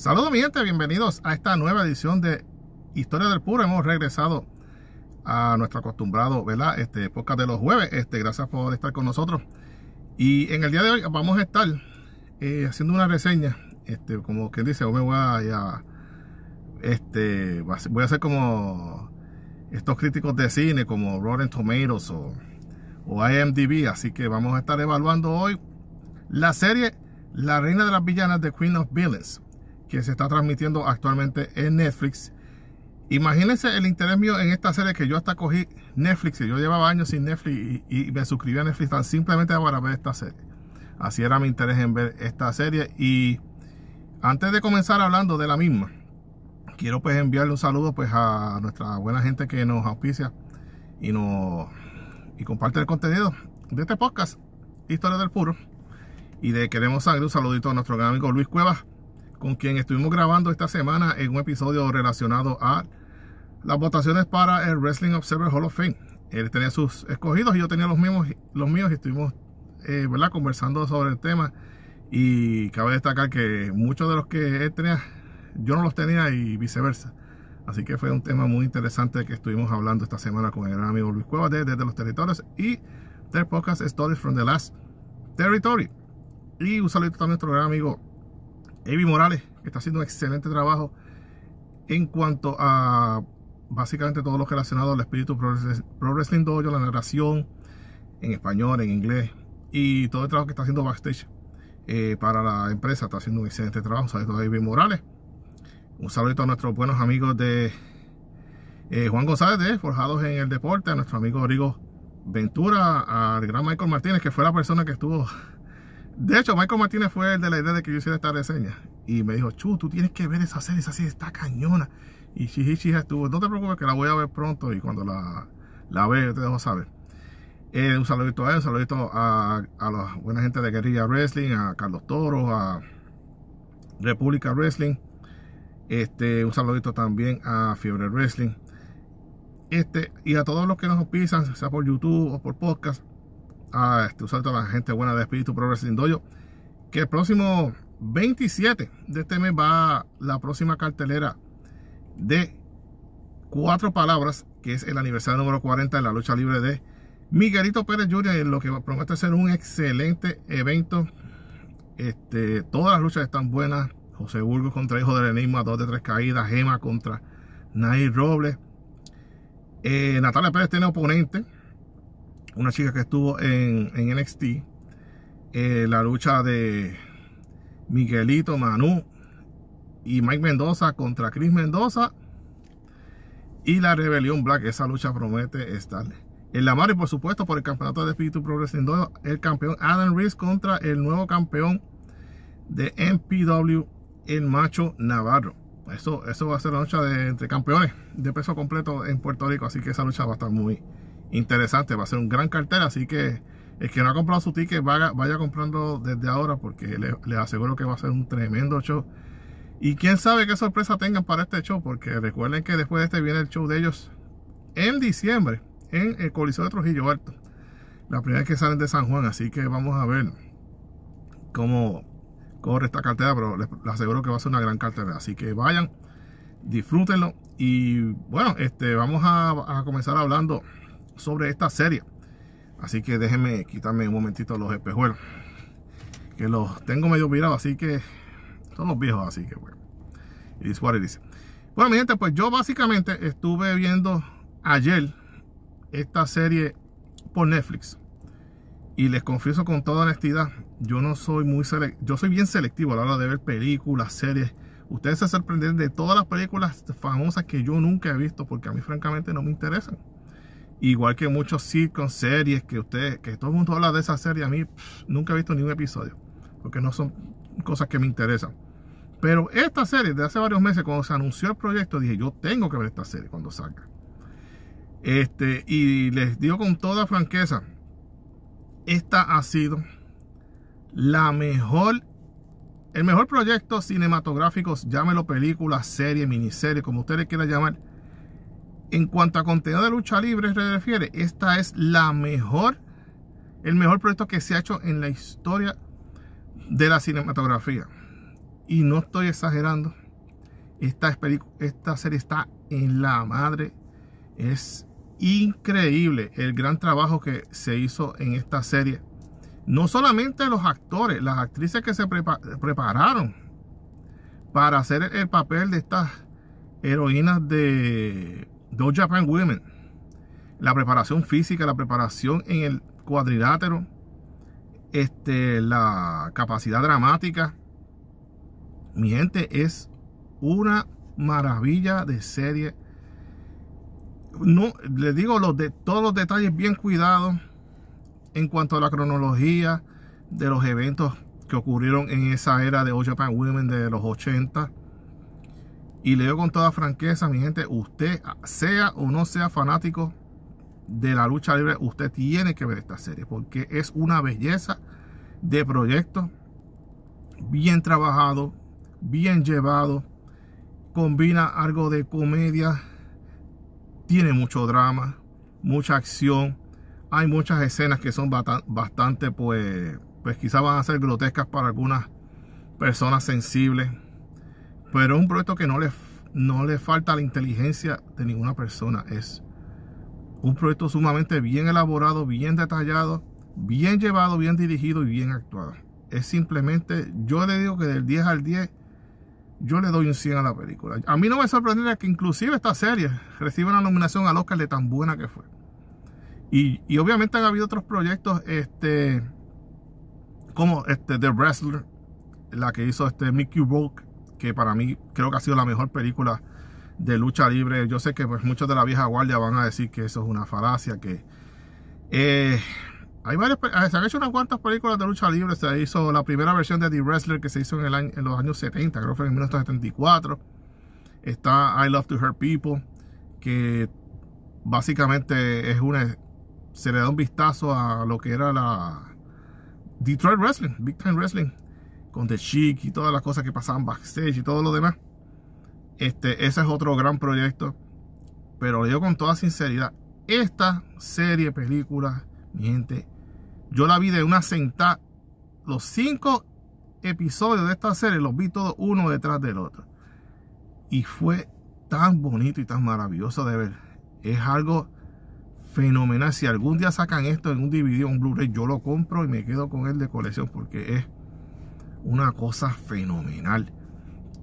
Saludos mi gente, bienvenidos a esta nueva edición de Historia del Puro. Hemos regresado a nuestro acostumbrado, ¿verdad? Este de los jueves. Este, gracias por estar con nosotros. Y en el día de hoy vamos a estar eh, haciendo una reseña. Este, como quien dice, hoy me voy a, este, voy a hacer como estos críticos de cine, como Rotten Tomatoes o, o IMDb. Así que vamos a estar evaluando hoy la serie La Reina de las Villanas de Queen of Villains que se está transmitiendo actualmente en Netflix. Imagínense el interés mío en esta serie que yo hasta cogí Netflix, yo llevaba años sin Netflix y, me suscribí a Netflix tan simplemente para ver esta serie. Así era mi interés en ver esta serie y antes de comenzar hablando de la misma, quiero pues enviarle un saludo pues a nuestra buena gente que nos auspicia y nos y comparte el contenido de este podcast, Historia del Puro. Y de queremos darle un saludito a nuestro gran amigo Luis Cuevas, con quien estuvimos grabando esta semana en un episodio relacionado a las votaciones para el Wrestling Observer Hall of Fame. Él tenía sus escogidos y yo tenía los mismos, los míos y estuvimos eh, ¿verdad? conversando sobre el tema. Y cabe destacar que muchos de los que él tenía, yo no los tenía y viceversa. Así que fue un tema muy interesante que estuvimos hablando esta semana con el gran amigo Luis Cuevas desde los territorios y del podcast Stories from the Last Territory. Y un saludo también a nuestro gran amigo Evi Morales, que está haciendo un excelente trabajo en cuanto a básicamente todo lo relacionado al espíritu Pro Wrestling Dojo, la narración en español, en inglés y todo el trabajo que está haciendo backstage eh, para la empresa. Está haciendo un excelente trabajo. Saludos a Evi Morales. Un saludo a nuestros buenos amigos de eh, Juan González de Forjados en el Deporte, a nuestro amigo Rigo Ventura, al gran Michael Martínez, que fue la persona que estuvo de hecho, Michael Martínez fue el de la idea de que yo hiciera esta reseña. Y me dijo, Chu, tú tienes que ver esa serie, esa serie está cañona. Y Chihichi estuvo, no te preocupes que la voy a ver pronto y cuando la, la vea te dejo saber. Eh, un saludito a él, un saludito a, a la buena gente de Guerrilla Wrestling, a Carlos Toro, a República Wrestling. Este, un saludito también a Fiebre Wrestling. Este, y a todos los que nos pisan, sea por YouTube o por podcast a este, usar toda la gente buena de Espíritu Pro Wrestling Dojo. Que el próximo 27 de este mes va la próxima cartelera de cuatro palabras, que es el aniversario número 40 de la lucha libre de Miguelito Pérez Jr., en lo que promete ser un excelente evento. Este, todas las luchas están buenas. José Burgos contra Hijo del Enigma, dos de tres caídas. Gema contra Nair Robles. Eh, Natalia Pérez tiene oponente una chica que estuvo en, NXT, eh, la lucha de Miguelito Manu y Mike Mendoza contra Chris Mendoza y la Rebelión Black. Esa lucha promete estar en la mar por supuesto por el campeonato de Espíritu Progresando el campeón Adam Reese contra el nuevo campeón de MPW, el macho Navarro. Eso, eso va a ser la lucha de, entre campeones de peso completo en Puerto Rico, así que esa lucha va a estar muy, interesante. Va a ser un gran cartel, así que el que no ha comprado su ticket vaya, vaya comprando desde ahora porque les aseguro que va a ser un tremendo show. Y quién sabe qué sorpresa tengan para este show, porque recuerden que después de este viene el show de ellos en diciembre en el Coliseo de Trujillo Alto. La primera vez que salen de San Juan, así que vamos a ver cómo corre esta cartera, pero les, aseguro que va a ser una gran cartera. Así que vayan, disfrútenlo. Y bueno, este vamos a, a comenzar hablando sobre esta serie. Así que déjenme quitarme un momentito los espejuelos. Que los tengo medio virados, así que son los viejos, así que bueno. Y dice dice. Bueno, mi gente, pues yo básicamente estuve viendo ayer esta serie por Netflix. Y les confieso con toda honestidad, yo no soy muy selectivo, yo soy bien selectivo a la hora de ver películas, series. Ustedes se sorprenden de todas las películas famosas que yo nunca he visto porque a mí francamente no me interesan. Igual que muchos sitcoms, series que ustedes, que todo el mundo habla de esa serie, a mí nunca he visto ni un episodio, porque no son cosas que me interesan. Pero esta serie, de hace varios meses, cuando se anunció el proyecto, dije, yo tengo que ver esta serie cuando salga. Este, y les digo con toda franqueza, esta ha sido la mejor, el mejor proyecto cinematográfico, llámelo película, serie, miniserie, como ustedes quieran llamar, en cuanto a contenido de lucha libre se refiere, esta es la mejor, el mejor proyecto que se ha hecho en la historia de la cinematografía. y no estoy exagerando, esta, serie está en la madre. Es increíble el gran trabajo que se hizo en esta serie. No solamente los actores, las actrices que se prepararon para hacer el papel de estas heroínas de Do Japan Women. La preparación física, la preparación en el cuadrilátero, este, la capacidad dramática. Mi gente, es una maravilla de serie. No, les digo los de todos los detalles bien cuidados en cuanto a la cronología de los eventos que ocurrieron en esa era de All Japan Women de los 80. Y le digo con toda franqueza, mi gente, usted sea o no sea fanático de la lucha libre, usted tiene que ver esta serie porque es una belleza de proyecto bien trabajado, bien llevado, combina algo de comedia, tiene mucho drama, mucha acción, hay muchas escenas que son bastante, pues, pues quizás van a ser grotescas para algunas personas sensibles, pero es un proyecto que no le, no le falta la inteligencia de ninguna persona, es un proyecto sumamente bien elaborado, bien detallado, bien llevado, bien dirigido y bien actuado. Es simplemente, yo le digo que del 10 al 10 yo le doy un 100 a la película. A mí no me sorprendería que inclusive esta serie reciba una nominación al Oscar de tan buena que fue. Y, obviamente han habido otros proyectos, este, como este The Wrestler, la que hizo este Mickey Rourke, que para mí creo que ha sido la mejor película de lucha libre. Yo sé que pues muchos de la vieja guardia van a decir que eso es una falacia, que eh, hay varias, se han hecho unas cuantas películas de lucha libre. Se hizo la primera versión de The Wrestler que se hizo en, el año, en los años 70, creo que fue en 1974. Está I Love to Hurt People, que básicamente es una. Se le da un vistazo a lo que era la Detroit Wrestling, Big Time Wrestling, con The Chic y todas las cosas que pasaban backstage y todo lo demás. Este, ese es otro gran proyecto. Pero lo digo con toda sinceridad, esta serie, película, mi gente, yo la vi de una sentada. Los cinco episodios de esta serie los vi todos uno detrás del otro. Y fue tan bonito y tan maravilloso de ver. Es algo fenomenal. Si algún día sacan esto en un DVD o un Blu-ray, yo lo compro y me quedo con él de colección porque es una cosa fenomenal.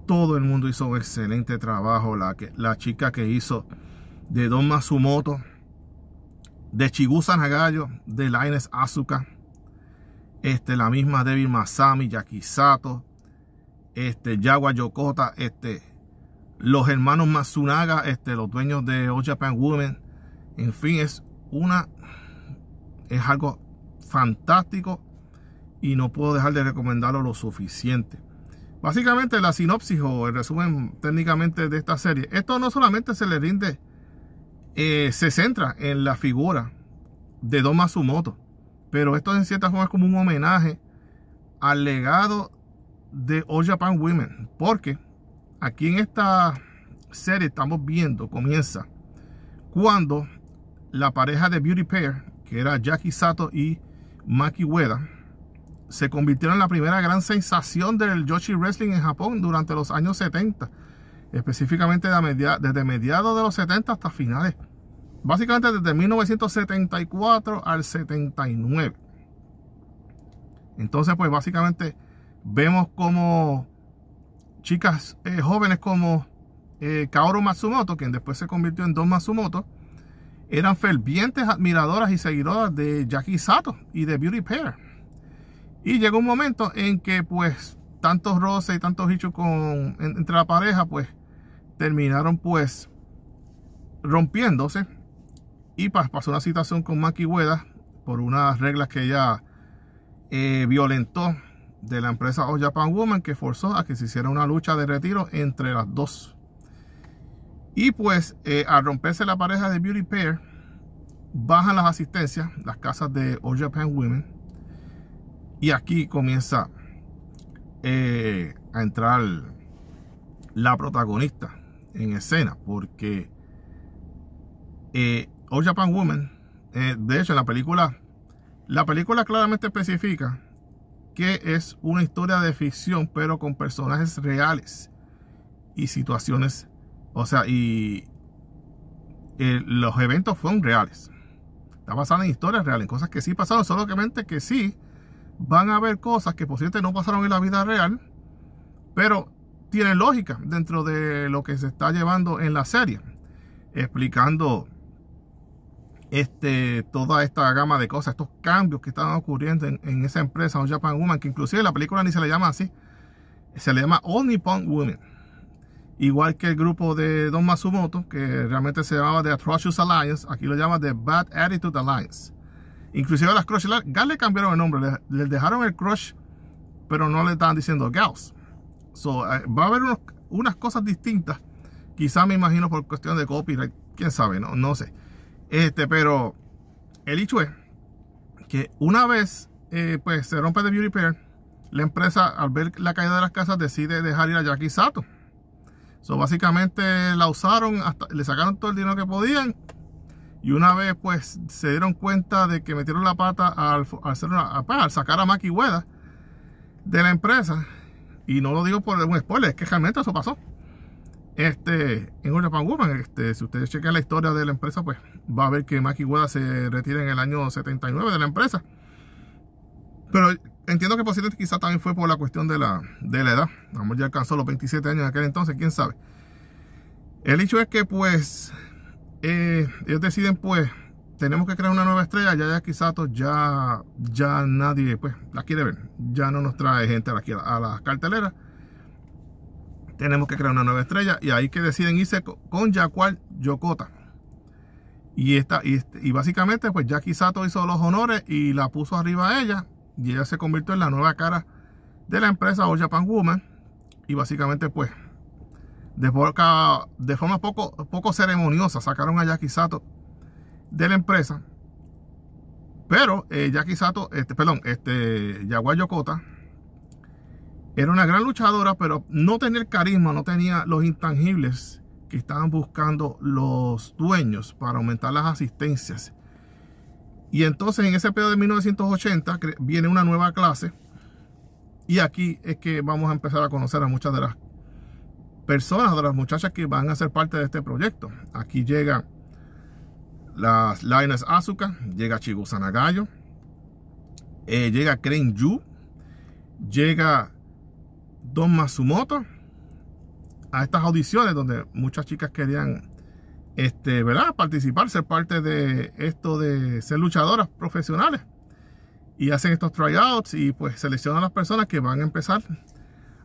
Todo el mundo hizo un excelente trabajo. La, que, la chica que hizo de Don Masumoto de Chigusa Nagayo, de Lines Asuka, este, la misma Debbie Masami, Yakisato, este, Yagua Yokota, este, los hermanos Matsunaga, este, los dueños de All Japan Women, en fin, es una, es algo fantástico y no puedo dejar de recomendarlo lo suficiente. Básicamente la sinopsis o el resumen técnicamente de esta serie, esto no solamente se le rinde eh, se centra en la figura de Don Matsumoto. Pero esto en cierta forma es como un homenaje al legado de All Japan Women. Porque aquí en esta serie estamos viendo, comienza cuando la pareja de Beauty Pair, que era Jackie Sato y Maki Ueda, se convirtieron en la primera gran sensación del Yoshi Wrestling en Japón durante los años 70 específicamente desde mediados de los 70 hasta finales. Básicamente desde 1974 al 79. Entonces, pues básicamente vemos como chicas eh, jóvenes como eh, Kaoru Matsumoto, quien después se convirtió en Don Matsumoto, eran fervientes admiradoras y seguidoras de Jackie Sato y de Beauty Pair. Y llegó un momento en que pues tantos roces y tantos hichos con, entre la pareja pues terminaron pues rompiéndose y pasó una situación con Maki Ueda por unas reglas que ella eh, violentó de la empresa All Japan Woman que forzó a que se hiciera una lucha de retiro entre las dos. Y pues eh, al romperse la pareja de Beauty Pair, bajan las asistencias, las casas de All Japan Women. Y aquí comienza eh, a entrar la protagonista en escena, porque eh, All Japan Woman, eh, de hecho, en la película, la película claramente especifica que es una historia de ficción, pero con personajes reales y situaciones, o sea, y eh, los eventos fueron reales. Está basada en historias reales, en cosas que sí pasaron, solamente que sí van a haber cosas que posiblemente no pasaron en la vida real, pero tienen lógica dentro de lo que se está llevando en la serie, explicando este, toda esta gama de cosas, estos cambios que están ocurriendo en, esa empresa, Japan Woman, que inclusive la película ni se le llama así, se le llama All Nippon Women. Igual que el grupo de Don Matsumoto, que realmente se llamaba The Atrocious Alliance, aquí lo llama The Bad Attitude Alliance. Inclusive las Crush Gal le cambiaron el nombre, les, dejaron el Crush, pero no le estaban diciendo Gals. So, eh, va a haber unas cosas distintas, quizá me imagino por cuestión de copyright, quién sabe, no, sé. Este, pero el hecho es que una vez eh, pues se rompe de Beauty Pair, la empresa al ver la caída de las casas decide dejar ir a Jackie Sato. So, básicamente la usaron, hasta, le sacaron todo el dinero que podían. Y una vez pues se dieron cuenta de que metieron la pata al, una, pues, sacar a Maki Ueda de la empresa. Y no lo digo por un spoiler, es que realmente eso pasó. Este, en un Japan Woman, este, si ustedes chequen la historia de la empresa, pues va a ver que Maki Ueda se retira en el año 79 de la empresa. Pero entiendo que posiblemente quizá también fue por la cuestión de la, de la edad. Vamos, ya alcanzó los 27 años en aquel entonces, quién sabe. El hecho es que pues eh, ellos deciden pues tenemos que crear una nueva estrella. Ya ya Kisato ya, ya nadie pues la quiere ver. Ya no nos trae gente a la, las carteleras tenemos que crear una nueva estrella y ahí que deciden irse con Yakuar Yokota. Y, esta, y, y, básicamente pues Jackie Sato hizo los honores y la puso arriba a ella y ella se convirtió en la nueva cara de la empresa All Japan Woman y básicamente pues de, de forma poco, poco ceremoniosa sacaron a Jackie Sato de la empresa pero eh, Jackie Sato, este, perdón, este Jaguar Yokota era una gran luchadora, pero no tenía el carisma, no tenía los intangibles que estaban buscando los dueños para aumentar las asistencias. Y entonces en ese periodo de 1980 viene una nueva clase. Y aquí es que vamos a empezar a conocer a muchas de las personas, de las muchachas que van a ser parte de este proyecto. Aquí llega las Lioness Asuka, llega Chigusa Nagayo, eh, llega Kren Yu, llega Don Matsumoto a estas audiciones donde muchas chicas querían este, ¿verdad? participar, ser parte de esto de ser luchadoras profesionales. Y hacen estos tryouts y pues seleccionan a las personas que van a empezar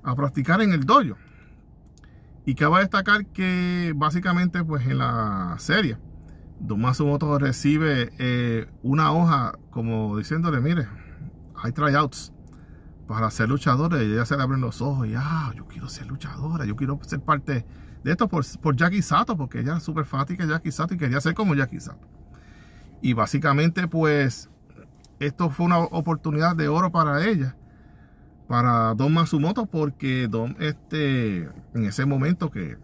a practicar en el dojo. Y cabe destacar que básicamente pues en la serie Don Matsumoto recibe eh, una hoja como diciéndole, mire, hay tryouts para ser luchadora y ella se le abren los ojos y ah, yo quiero ser luchadora, yo quiero ser parte de esto por, por Jackie Sato, porque ella es súper fanática de Jackie Sato y quería ser como Jackie Sato. Y básicamente pues esto fue una oportunidad de oro para ella, para Don Matsumoto, porque Don este, en ese momento que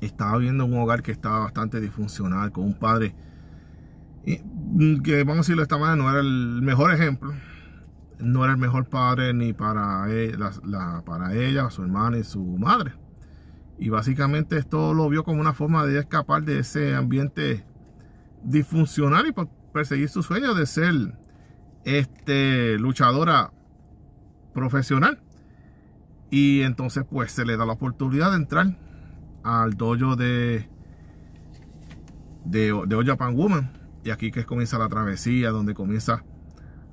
estaba viendo un hogar que estaba bastante disfuncional, con un padre que vamos a decirlo de esta manera, no era el mejor ejemplo no era el mejor padre ni para ella, la, para ella, su hermana y su madre. Y básicamente esto lo vio como una forma de escapar de ese ambiente disfuncional y perseguir su sueño de ser este, luchadora profesional. Y entonces pues se le da la oportunidad de entrar al dojo de de, de Japan Woman. Y aquí que comienza la travesía, donde comienza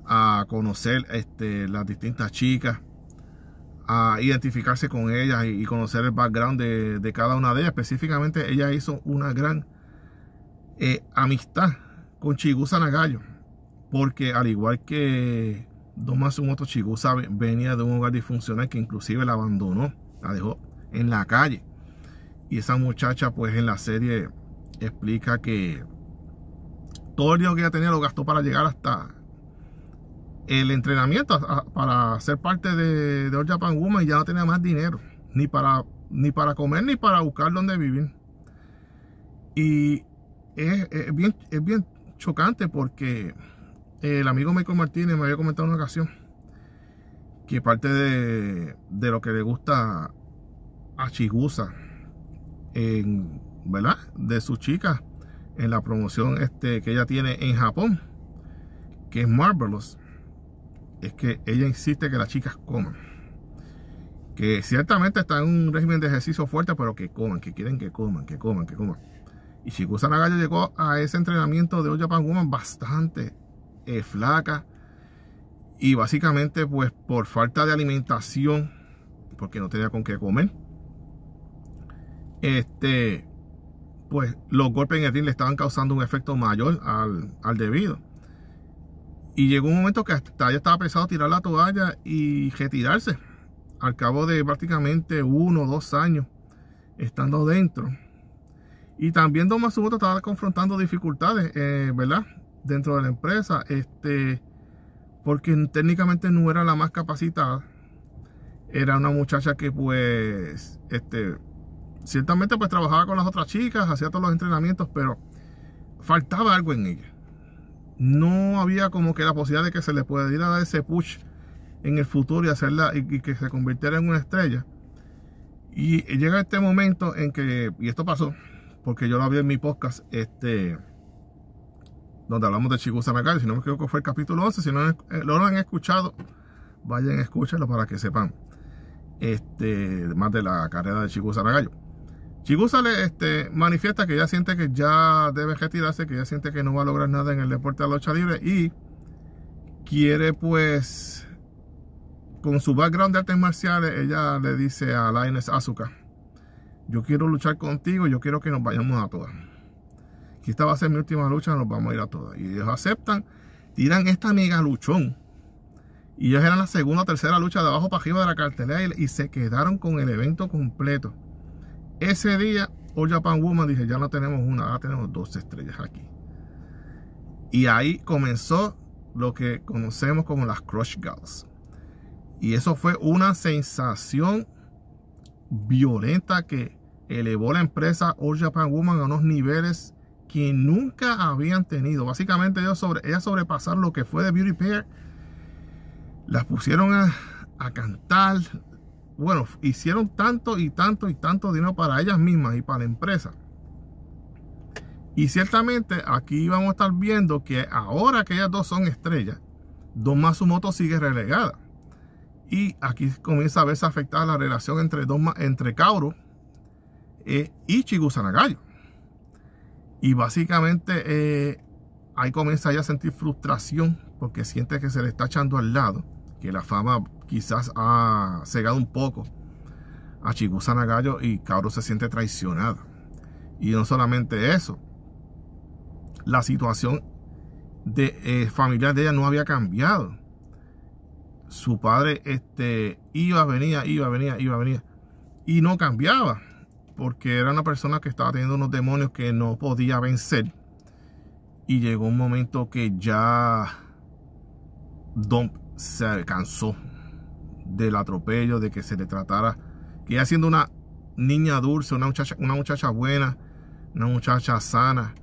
a conocer este, las distintas chicas, a identificarse con ellas y, conocer el background de, cada una de ellas. Específicamente, ella hizo una gran eh, amistad con Chigusa Nagayo, porque al igual que Don Matsumoto Chigusa venía de un hogar disfuncional que inclusive la abandonó, la dejó en la calle. Y esa muchacha, pues en la serie explica que todo el dinero que ella tenía lo gastó para llegar hasta el entrenamiento para ser parte de, de All Japan Woman y ya no tenía más dinero, ni para, ni para comer ni para buscar dónde vivir. Y es, bien, es bien chocante porque el amigo Michael Martínez me había comentado en una ocasión que parte de, de lo que le gusta a Chigusa ¿verdad? De sus chicas en la promoción este, que ella tiene en Japón, que es Marvelous, es que ella insiste que las chicas coman. Que ciertamente está en un régimen de ejercicio fuerte, pero que coman, que quieren que coman, que coman, que coman. Y Chigusa Nagaya llegó a ese entrenamiento de All Japan Woman bastante eh, flaca. Y básicamente, pues por falta de alimentación, porque no tenía con qué comer este, pues los golpes en el ring le estaban causando un efecto mayor al, debido. Y llegó un momento que hasta ya estaba pensado tirar la toalla y retirarse. Al cabo de prácticamente uno o dos años estando dentro. Y también Don Matsumoto estaba confrontando dificultades, eh, ¿verdad? Dentro de la empresa. Este, porque técnicamente no era la más capacitada. Era una muchacha que pues, este, ciertamente pues trabajaba con las otras chicas, hacía todos los entrenamientos, pero faltaba algo en ella. No había como que la posibilidad de que se le pudiera dar ese push en el futuro y hacerla y, que se convirtiera en una estrella. Y llega este momento en que, y esto pasó, porque yo lo vi en mi podcast, este, donde hablamos de Chigusa Nagai, si no me equivoco fue el capítulo 11, si no lo han escuchado, vayan a escucharlo para que sepan este, más de la carrera de Chigusa Nagayo. Chigusa le este, manifiesta que ya siente que ya debe retirarse, que ya siente que no va a lograr nada en el deporte de la lucha libre y quiere pues con su background de artes marciales, ella le dice a Lioness Asuka, yo quiero luchar contigo, yo quiero que nos vayamos a todas. Que esta va a ser mi última lucha, nos vamos a ir a todas. Y ellos aceptan, tiran esta mega luchón. Y ellos eran la segunda o tercera lucha de abajo para arriba de la cartelera y se quedaron con el evento completo. Ese día, All Japan Woman dije, ya no tenemos una, ahora tenemos dos estrellas aquí. Y ahí comenzó lo que conocemos como las Crush Girls. Y eso fue una sensación violenta que elevó la empresa All Japan Woman a unos niveles que nunca habían tenido. Básicamente ellos sobre, ellas sobrepasaron lo que fue de Beauty Pair. Las pusieron a, a cantar, bueno, hicieron tanto y tanto y tanto dinero para ellas mismas y para la empresa. Y ciertamente aquí vamos a estar viendo que ahora que ellas dos son estrellas, Don Matsumoto sigue relegada. Y aquí comienza a verse afectada la relación entre, dos, entre Kauro eh, y Chigusa Nagayo. Y básicamente eh, ahí comienza ella a sentir frustración porque siente que se le está echando al lado, que la fama quizás ha cegado un poco a Chigusa Nagayo y Kaoru se siente traicionada. Y no solamente eso, la situación de, eh, familiar de ella no había cambiado. Su padre este, iba, venía, iba, venía, iba, venía. Y no cambiaba. Porque era una persona que estaba teniendo unos demonios que no podía vencer. Y llegó un momento que ya Don se cansó del atropello, de que se le tratara, que ella siendo una niña dulce, una muchacha, una muchacha buena, una muchacha sana.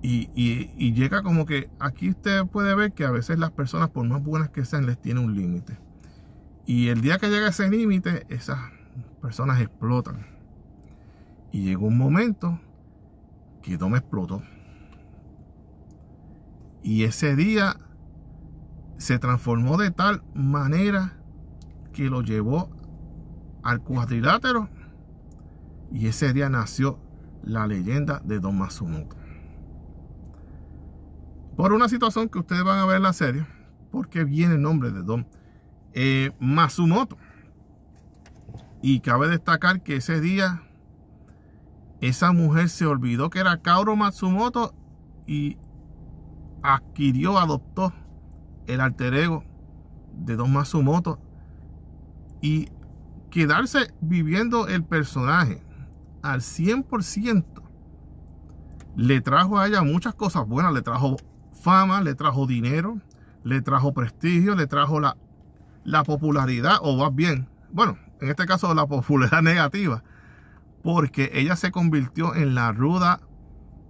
Y, y, llega como que aquí usted puede ver que a veces las personas, por más buenas que sean, les tiene un límite. Y el día que llega ese límite, esas personas explotan. Y llegó un momento que no me explotó. Y ese día se transformó de tal manera que lo llevó al cuadrilátero y ese día nació la leyenda de Don Matsumoto. Por una situación que ustedes van a ver en la serie, porque viene el nombre de Don eh, Matsumoto. Y cabe destacar que ese día esa mujer se olvidó que era Kauro Matsumoto y adquirió, adoptó el alter ego de Don Matsumoto. Y quedarse viviendo el personaje al 100% le trajo a ella muchas cosas buenas, le trajo fama, le trajo dinero, le trajo prestigio, le trajo la, la popularidad, o más bien, bueno, en este caso la popularidad negativa, porque ella se convirtió en la ruda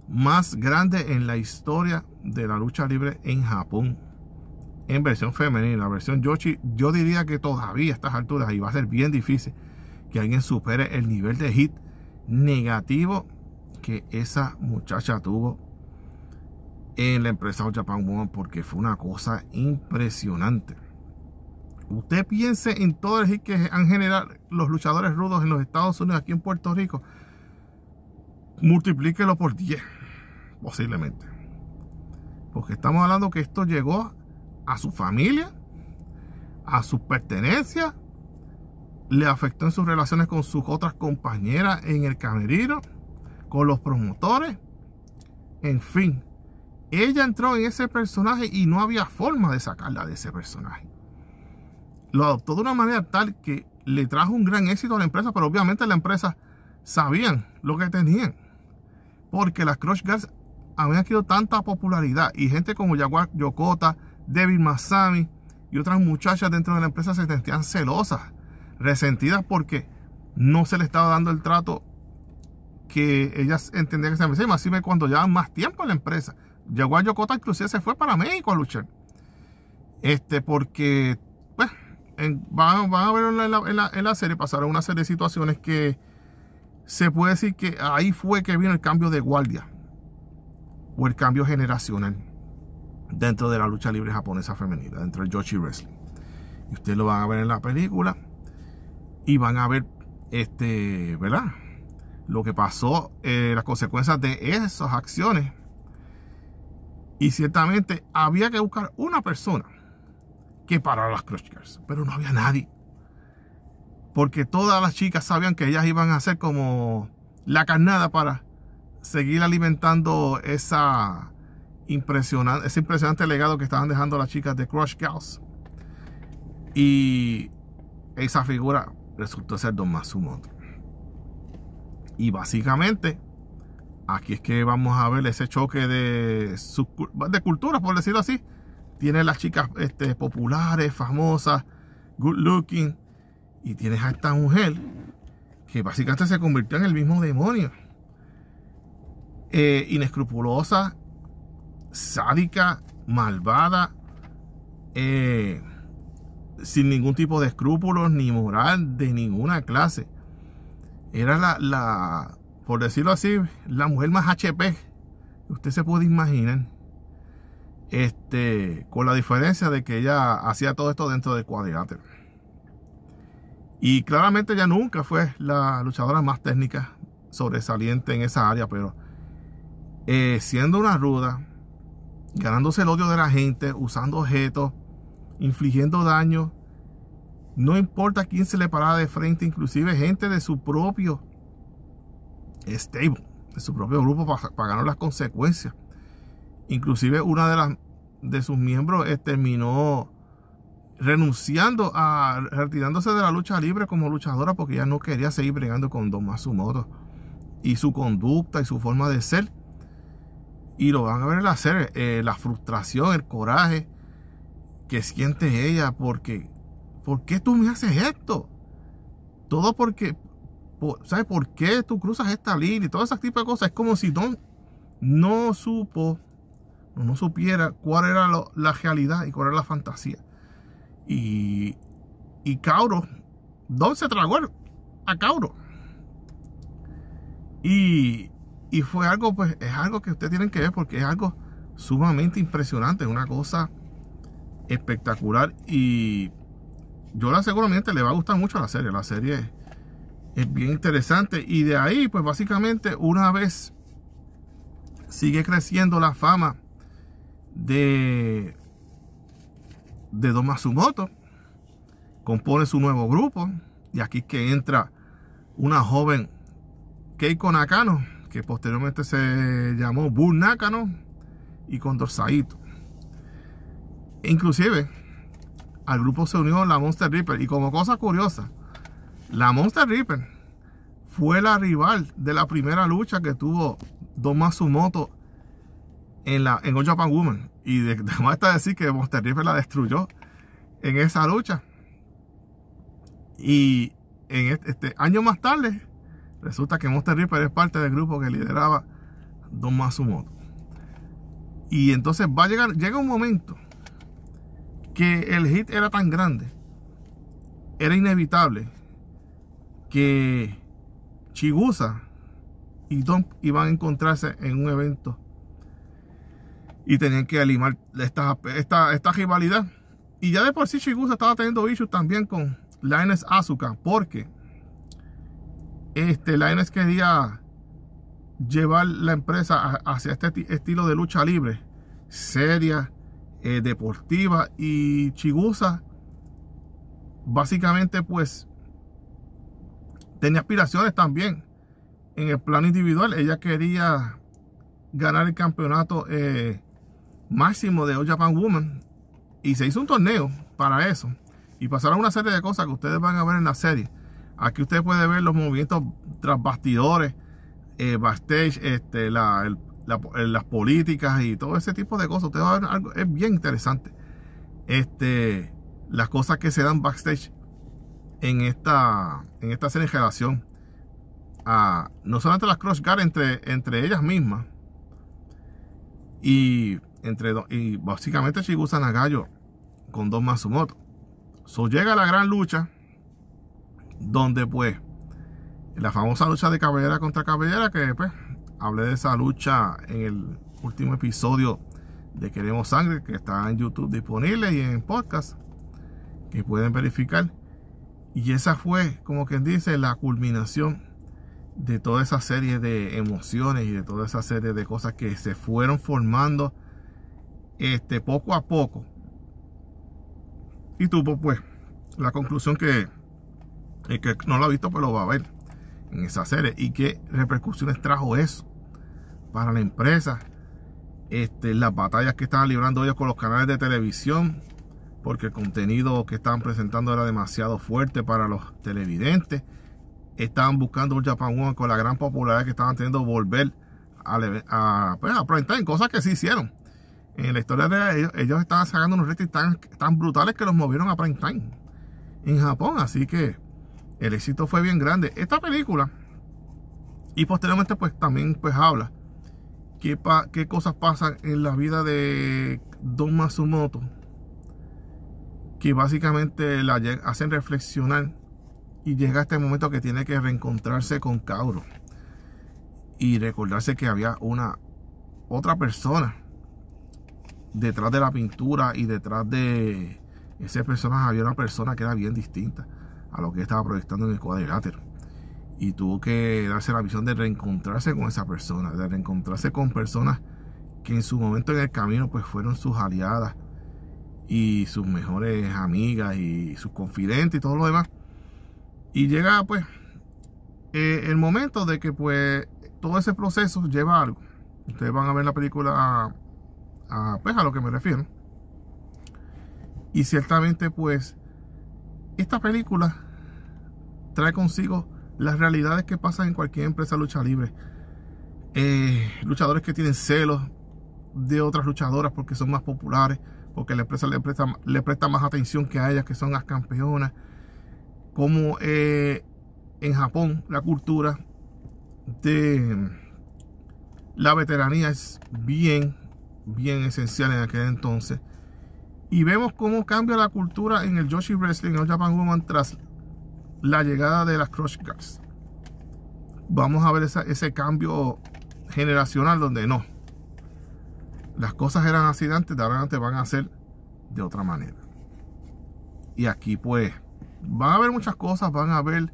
más grande en la historia de la lucha libre en Japón en versión femenina, la versión Yoshi, yo diría que todavía a estas alturas y va a ser bien difícil que alguien supere el nivel de hit negativo que esa muchacha tuvo en la empresa Japan Woman porque fue una cosa impresionante. Usted piense en todo el hit que han generado los luchadores rudos en los Estados Unidos, aquí en Puerto Rico. Multiplíquelo por 10, posiblemente. Porque estamos hablando que esto llegó a su familia, a sus pertenencias, le afectó en sus relaciones con sus otras compañeras en el camerino, con los promotores, en fin. Ella entró en ese personaje y no había forma de sacarla de ese personaje lo adoptó de una manera tal que le trajo un gran éxito a la empresa, pero obviamente la empresa sabían lo que tenían. Porque las Crush Girls habían adquirido tanta popularidad y gente como Jaguar Yokota, David Masami y otras muchachas dentro de la empresa se sentían celosas, resentidas porque no se le estaba dando el trato que ellas entendían que se merecía. Más cuando llevan más tiempo en la empresa. Jaguar Yokota inclusive se fue para México a luchar. Este, porque, van, a ver en la, serie, pasaron una serie de situaciones que se puede decir que ahí fue que vino el cambio de guardia o el cambio generacional dentro de la lucha libre japonesa femenina, dentro del Joshi Wrestling. Y ustedes lo van a ver en la película y van a ver, este, ¿verdad? Lo que pasó, eh, las consecuencias de esas acciones. Y ciertamente había que buscar una persona que para las Crush Girls. Pero no había nadie. Porque todas las chicas sabían que ellas iban a hacer como la carnada para seguir alimentando esa impresionante, ese impresionante legado que estaban dejando las chicas de Crush Girls. Y esa figura resultó ser Don Matsumoto. Y básicamente, aquí es que vamos a ver ese choque de, de culturas, por decirlo así tiene las chicas este, populares, famosas, good looking. Y tienes a esta mujer que básicamente se convirtió en el mismo demonio. Eh, inescrupulosa, sádica, malvada, eh, sin ningún tipo de escrúpulos ni moral de ninguna clase. Era la, la, por decirlo así, la mujer más HP usted se puede imaginar. Este, con la diferencia de que ella hacía todo esto dentro del cuadrilátero. Y claramente ella nunca fue la luchadora más técnica sobresaliente en esa área, pero eh, siendo una ruda, ganándose el odio de la gente, usando objetos, infligiendo daño, no importa quién se le parara de frente, inclusive gente de su propio stable, de su propio grupo, pagaron las consecuencias. Inclusive una de las de sus miembros eh, terminó renunciando a retirándose de la lucha libre como luchadora porque ya no quería seguir bregando con Don Matsumoto y su conducta y su forma de ser. Y lo van a ver serie, eh, la frustración, el coraje que siente ella porque ¿por qué tú me haces esto? Todo porque ¿sabes por qué tú cruzas esta línea y todo ese tipo de cosas? Es como si Don no supo no supiera cuál era la realidad y cuál era la fantasía. Y, y Cauro, ¿dónde se tragó a Cauro? Y, y fue algo, pues, es algo que ustedes tienen que ver porque es algo sumamente impresionante, es una cosa espectacular y yo la seguramente le va a gustar mucho la serie. La serie es bien interesante y de ahí, pues básicamente una vez sigue creciendo la fama de, de Don Matsumoto. Compone su nuevo grupo. Y aquí que entra una joven Keiko Nakano, que posteriormente se llamó Bull Nakano y Condor Saito. Inclusive al grupo se unió la Monster Reaper. Y como cosa curiosa, la Monster Reaper fue la rival de la primera lucha que tuvo Don Matsumoto en, la, en Japan Woman. Y de, está decir que Monster Reaper la destruyó en esa lucha. Y en este, este, año más tarde, resulta que Monster Reaper es parte del grupo que lideraba Don Matsumoto. Y entonces va a llegar, llega un momento que el hit era tan grande, era inevitable que Chigusa y Don iban a encontrarse en un evento y tenían que alimar esta, esta, esta rivalidad. Y ya de por sí Chigusa estaba teniendo issues también con Lioness Asuka, porque este, Lioness quería llevar la empresa hacia este estilo de lucha libre, seria, eh, deportiva, y Chigusa básicamente pues tenía aspiraciones también en el plano individual. Ella quería ganar el campeonato eh, máximo de All Japan Woman y se hizo un torneo para eso. Y pasaron una serie de cosas que ustedes van a ver en la serie. Aquí usted puede ver los movimientos tras bastidores, eh, backstage, este, la, las políticas y todo ese tipo de cosas. Usted va a ver algo, es bien interesante. Este, las cosas que se dan backstage en esta, en esta serie en relación a no solamente las cross guard entre, entre ellas mismas y entre y básicamente Chigusa Nagayo con dos Matsumoto. So llega la gran lucha donde pues la famosa lucha de cabellera contra cabellera que pues hablé de esa lucha en el último episodio de Queremos Sangre que está en YouTube disponible y en podcast que pueden verificar y esa fue como quien dice la culminación de toda esa serie de emociones y de toda esa serie de cosas que se fueron formando este poco a poco. Y tuvo pues la conclusión que el que no lo ha visto pues lo va a ver en esa serie. Y qué repercusiones trajo eso para la empresa este, las batallas que estaban librando ellos con los canales de televisión porque el contenido que estaban presentando era demasiado fuerte para los televidentes. Estaban buscando un Japan Woman con la gran popularidad que estaban teniendo volver a, a, pues, cosas que sí hicieron en la historia de ellos, estaban sacando unos ratings tan, brutales que los movieron a prime time en Japón. Así que el éxito fue bien grande. Esta película, y posteriormente pues también pues habla qué, qué cosas pasan en la vida de Don Matsumoto que básicamente la hacen reflexionar y llega este momento que tiene que reencontrarse con Kauro y recordarse que había una otra persona detrás de la pintura y detrás de ese personaje había una persona que era bien distinta a lo que estaba proyectando en el cuadrilátero. Y tuvo que darse la visión de reencontrarse con esa persona, de reencontrarse con personas que en su momento en el camino pues fueron sus aliadas y sus mejores amigas y sus confidentes y todo lo demás. Y llega pues eh, el momento de que pues todo ese proceso lleva algo. Ustedes van a ver la película pues, a lo que me refiero. Y ciertamente, pues, esta película trae consigo las realidades que pasan en cualquier empresa lucha libre. Eh, luchadores que tienen celos de otras luchadoras porque son más populares, porque la empresa le presta, le presta más atención que a ellas que son las campeonas. Como eh, en Japón la cultura de la veteranía es bien bien esencial en aquel entonces. Y vemos cómo cambia la cultura en el Joshi Wrestling o Japan Woman tras la llegada de las Crush Girls. Vamos a ver ese cambio generacional donde no. Las cosas eran así de antes, de ahora antes van a ser de otra manera. Y aquí pues van a haber muchas cosas, van a haber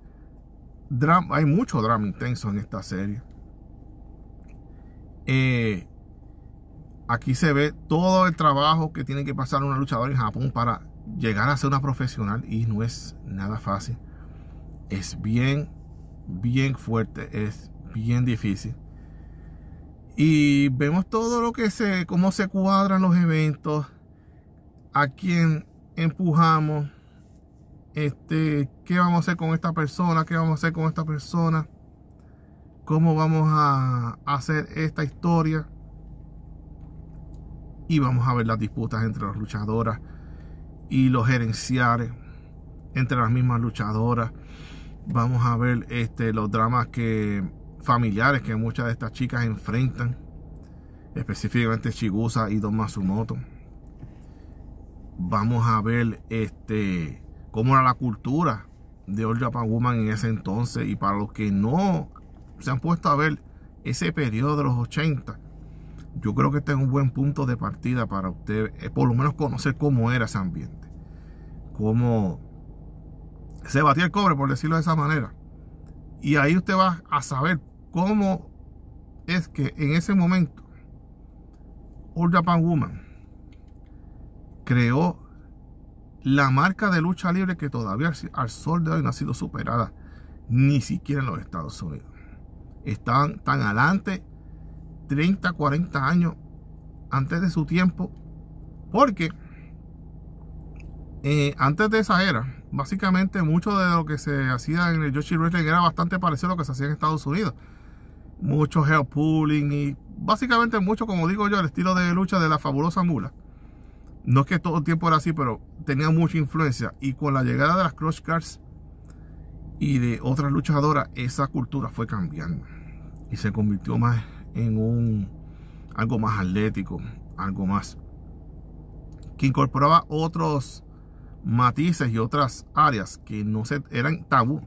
drama, hay mucho drama intenso en esta serie. Eh, Aquí se ve todo el trabajo que tiene que pasar una luchadora en Japón para llegar a ser una profesional y no es nada fácil. Es bien, bien fuerte, es bien difícil. Y vemos todo lo que se, cómo se cuadran los eventos, a quién empujamos, este, qué vamos a hacer con esta persona, qué vamos a hacer con esta persona, cómo vamos a hacer esta historia y vamos a ver las disputas entre las luchadoras y los gerenciales entre las mismas luchadoras vamos a ver este, los dramas que familiares que muchas de estas chicas enfrentan específicamente Chigusa y Don Matsumoto Vamos a ver este cómo era la cultura de All Japan Woman en ese entonces. Y para los que no se han puesto a ver ese periodo de los 80, yo creo que este es un buen punto de partida para usted, eh, por lo menos conocer cómo era ese ambiente. Cómo se batía el cobre, por decirlo de esa manera. Y ahí usted va a saber cómo es que en ese momento All Japan Woman creó la marca de lucha libre que todavía al sol de hoy no ha sido superada ni siquiera en los Estados Unidos. Están tan adelante 30, 40 años antes de su tiempo porque eh, antes de esa era básicamente mucho de lo que se hacía en el Yoshi Wrestling era bastante parecido a lo que se hacía en Estados Unidos mucho hair pulling y básicamente mucho como digo yo el estilo de lucha de la fabulosa mula no es que todo el tiempo era así, pero tenía mucha influencia. Y con la llegada de las Crush Cards y de otras luchadoras, esa cultura fue cambiando. Y se convirtió más en un algo más atlético, algo más que incorporaba otros matices y otras áreas que no se, eran tabú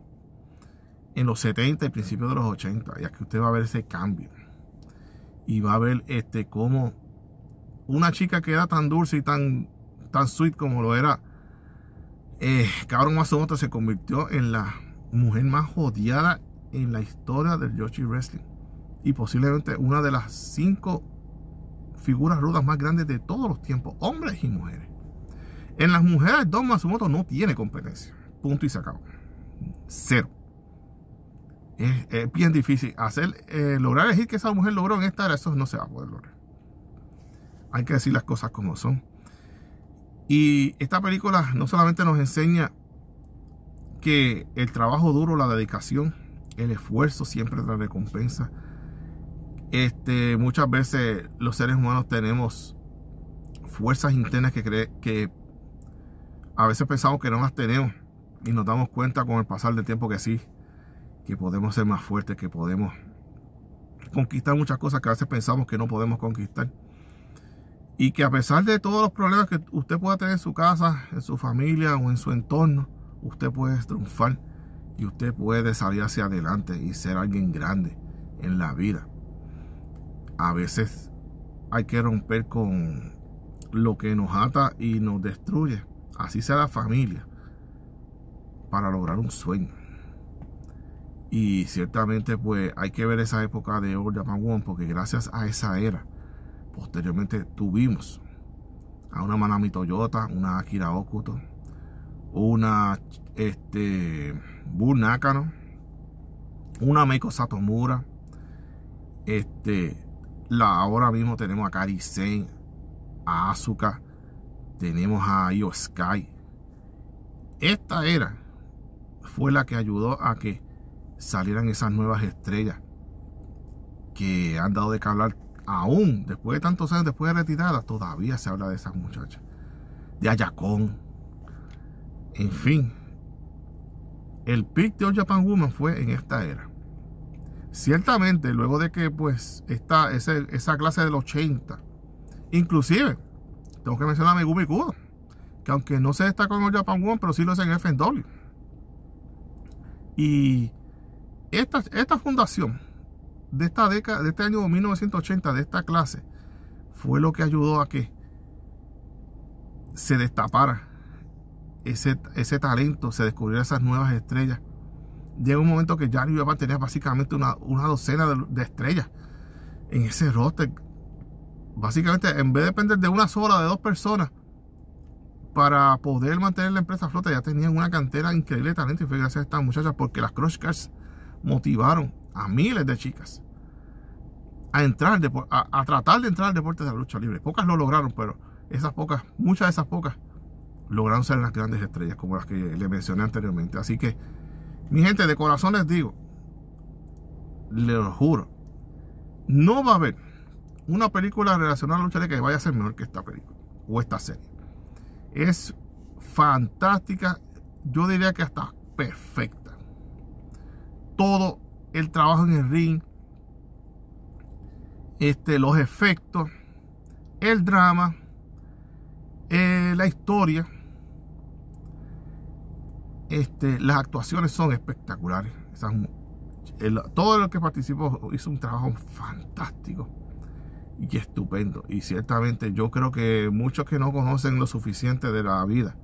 en los 70 y principios de los 80. Y aquí usted va a ver ese cambio. Y va a ver este cómo una chica que era tan dulce y tan, tan sweet como lo era eh, Cabrón Matsumoto se convirtió en la mujer más odiada en la historia del Yoshi Wrestling y posiblemente una de las cinco figuras rudas más grandes de todos los tiempos, hombres y mujeres. En las mujeres, Don Matsumoto no tiene competencia. Punto y se acabó. Cero. Es, bien difícil hacer, eh, lograr elegir que esa mujer logró en esta era, eso no se va a poder lograr. Hay que decir las cosas como son. Y esta película no solamente nos enseña que el trabajo duro, la dedicación, el esfuerzo siempre la recompensa. Este, muchas veces los seres humanos tenemos fuerzas internas que, cree, que a veces pensamos que no las tenemos y nos damos cuenta con el pasar del tiempo que sí, que podemos ser más fuertes, que podemos conquistar muchas cosas que a veces pensamos que no podemos conquistar. Y que a pesar de todos los problemas que usted pueda tener en su casa, en su familia o en su entorno, usted puede triunfar y usted puede salir hacia adelante y ser alguien grande en la vida. A veces hay que romper con lo que nos ata y nos destruye, así sea la familia, para lograr un sueño. Y ciertamente pues hay que ver esa época de Old Japan porque gracias a esa era Posteriormente tuvimos a una Manami Toyota, una Akira Okuto, una este, Bull Nakano, una Meiko Satomura, este, la, ahora mismo tenemos a Kari Sen, a Asuka, tenemos a Io Sky. Esta era fue la que ayudó a que salieran esas nuevas estrellas que han dado de que hablar aún después de tantos años después de retirada, todavía se habla de esas muchachas. De Ayacón. En fin. El pick de All Japan Woman fue en esta era. Ciertamente, luego de que pues está esa clase del 80, inclusive, tengo que mencionar a Megumi Kudo, que aunque no se destacó en All Japan Woman, pero sí lo es en FNW. Y esta, esta fundación de esta década, de este año 1980, de esta clase, fue lo que ayudó a que se destapara ese, ese talento, se descubrieran esas nuevas estrellas. Llega un momento que ya iba a tener básicamente una, docena de, estrellas en ese roster. Básicamente, en vez de depender de una sola, de dos personas, para poder mantener la empresa a flota, ya tenían una cantera increíble de talento y fue gracias a estas muchachas porque las Crush Cars motivaron a miles de chicas a entrar, a, a, tratar de entrar al deporte de la lucha libre. Pocas lo lograron, pero esas pocas, muchas de esas pocas, lograron ser las grandes estrellas como las que le mencioné anteriormente. Así que, mi gente, de corazón les digo, les juro, no va a haber una película relacionada a la lucha libre que vaya a ser mejor que esta película o esta serie. Es fantástica, yo diría que hasta perfecta. Todo el trabajo en el ring, este, los efectos, el drama, la historia. Este, las actuaciones son espectaculares. todo el que participó hizo un trabajo fantástico y estupendo. Y ciertamente yo creo que muchos que no conocen lo suficiente de la vida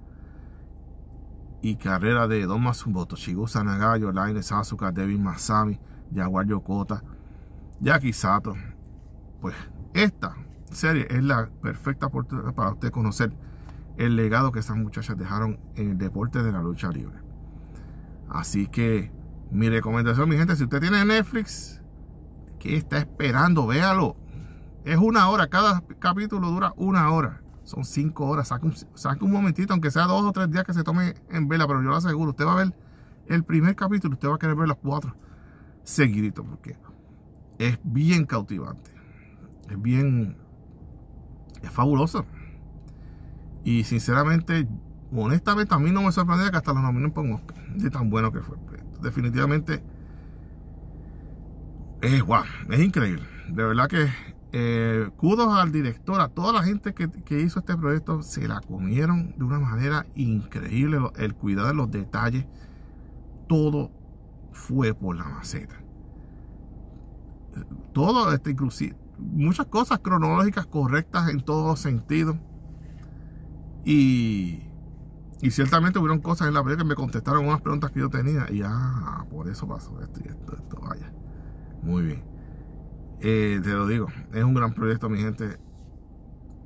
y carrera de Don Matsumoto, Shigu Sanagayo, Laine Sasuka, Devin Masami, Jaguar Yokota, Yaki Sato, pues esta serie es la perfecta oportunidad para usted conocer el legado que esas muchachas dejaron en el deporte de la lucha libre. Así que mi recomendación, mi gente, si usted tiene Netflix, ¿qué está esperando? Véalo. Es una hora, cada capítulo dura una hora. Son cinco horas. Saca un, un momentito, aunque sea dos o tres días que se tome en vela, pero yo le aseguro, usted va a ver el primer capítulo, usted va a querer ver los cuatro seguiditos, porque es bien cautivante. Es bien. Es fabuloso. Y sinceramente, honestamente, a mí no me sorprendía que hasta lo nominen por De tan bueno que fue. Definitivamente. Es guau, es increíble. De verdad que eh, al director, a toda la gente que, hizo este proyecto, se la comieron de una manera increíble. El cuidado de los detalles, todo fue por la maceta. Todo, este, inclusive, muchas cosas cronológicas correctas en todos los sentidos. Y, ciertamente hubieron cosas en la película que me contestaron unas preguntas que yo tenía. Y ah, por eso pasó esto y esto, esto, vaya. Muy bien. Eh, te lo digo, es un gran proyecto, mi gente.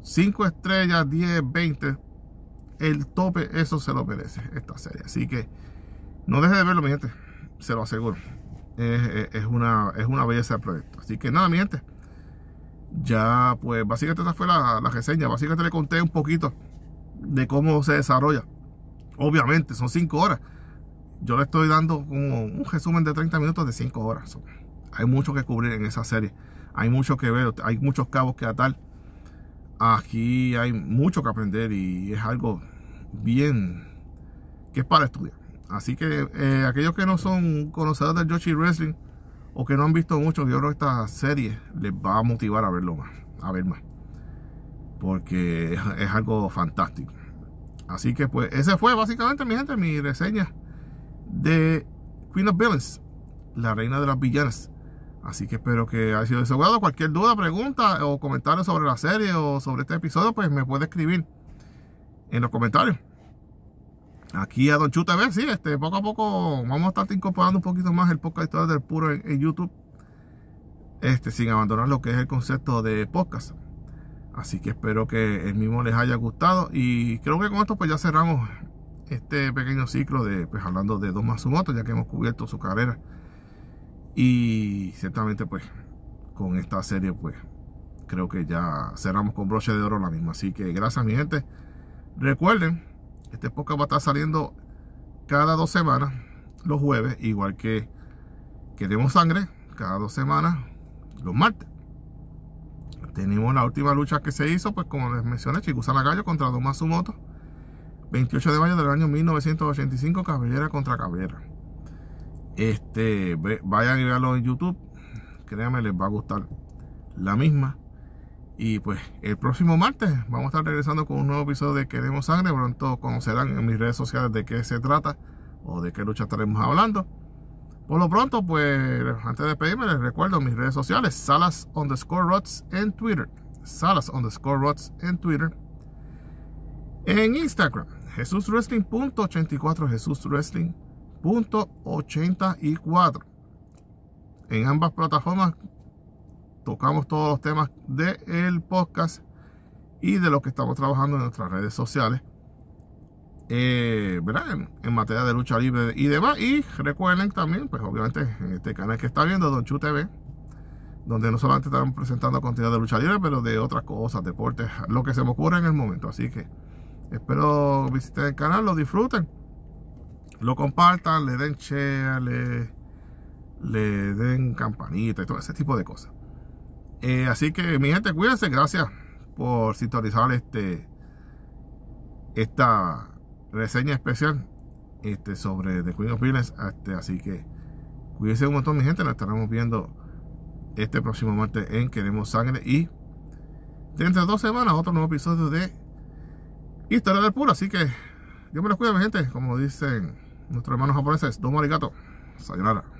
5 estrellas, 10, 20. El tope, eso se lo merece esta serie. Así que no deje de verlo, mi gente. Se lo aseguro. Es, una, es una belleza de proyecto. Así que nada, mi gente. Ya, pues, básicamente esta fue la, la reseña. Básicamente le conté un poquito de cómo se desarrolla. Obviamente, son 5 horas. Yo le estoy dando como un resumen de 30 minutos de 5 horas. Hay mucho que cubrir en esa serie. Hay mucho que ver, hay muchos cabos que atar. Aquí hay mucho que aprender y es algo bien que es para estudiar. Así que eh, aquellos que no son conocedores del Yoshi Wrestling o que no han visto mucho, yo creo que esta serie les va a motivar a verlo más, a ver más. Porque es, algo fantástico. Así que pues ese fue básicamente mi gente, mi reseña de Queen of Villains, la reina de las villanas. Así que espero que haya sido de Cualquier duda, pregunta o comentario sobre la serie o sobre este episodio, pues me puede escribir en los comentarios. Aquí a Don Chu TV, sí, este, poco a poco vamos a estar incorporando un poquito más el podcast historia del puro en, YouTube. Este, sin abandonar lo que es el concepto de podcast. Así que espero que el mismo les haya gustado. Y creo que con esto pues ya cerramos este pequeño ciclo de pues hablando de Don Matsumoto, ya que hemos cubierto su carrera y ciertamente pues con esta serie pues creo que ya cerramos con broche de oro la misma. Así que gracias mi gente. Recuerden, este podcast va a estar saliendo cada dos semanas, los jueves, igual que Queremos Sangre, cada dos semanas, los martes. Tenemos la última lucha que se hizo, pues como les mencioné, Chikusa Gallo contra Don Matsumoto. 28 de mayo del año 1985, Cabellera contra Cabellera. Este, vayan y veanlo en YouTube. Créanme, les va a gustar la misma. Y pues el próximo martes vamos a estar regresando con un nuevo episodio de Queremos Sangre. Pronto conocerán en mis redes sociales de qué se trata o de qué lucha estaremos hablando. Por lo pronto, pues antes de despedirme, les recuerdo mis redes sociales: Salas underscore Rots en Twitter, Salas underscore Rots en Twitter. En Instagram, Jesús Wrestling.84, Jesús Wrestling .84. En ambas plataformas tocamos todos los temas del podcast y de lo que estamos trabajando en nuestras redes sociales. Eh, en, materia de lucha libre y demás. Y recuerden también, pues obviamente, en este canal que está viendo, Don Chu TV, donde no solamente estamos presentando contenido de lucha libre, pero de otras cosas, deportes, lo que se me ocurre en el momento. Así que espero visiten el canal, lo disfruten lo compartan, le den share, le, le den campanita y todo ese tipo de cosas. Eh, así que mi gente, cuídense, gracias por sintonizar este esta reseña especial este, sobre The Queen of Villains. Este, así que cuídense un montón, mi gente. Nos estaremos viendo este próximo martes en Queremos Sangre y dentro de dos semanas otro nuevo episodio de historia del puro. Así que Dios me los cuide, mi gente. Como dicen nuestros hermanos japoneses, domo arigato. Sayonara.